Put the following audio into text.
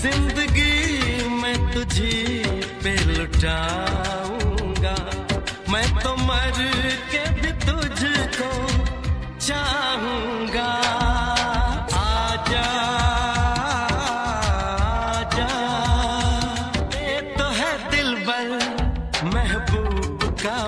ज़िंदगी मैं तुझी पे लुटाऊँगा। मैं तो मर के भी तुझको चाहूँगा। तो है दिल बल महबूब का